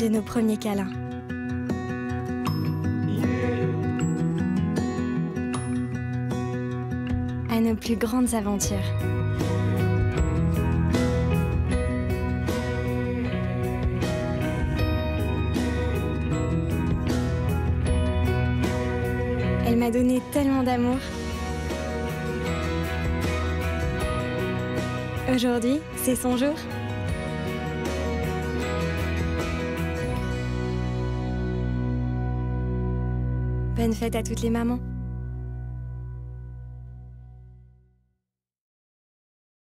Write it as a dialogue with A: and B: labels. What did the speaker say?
A: de nos premiers câlins. À nos plus grandes aventures. Elle m'a donné tellement d'amour. Aujourd'hui, c'est son jour. Bonne fête à toutes les mamans.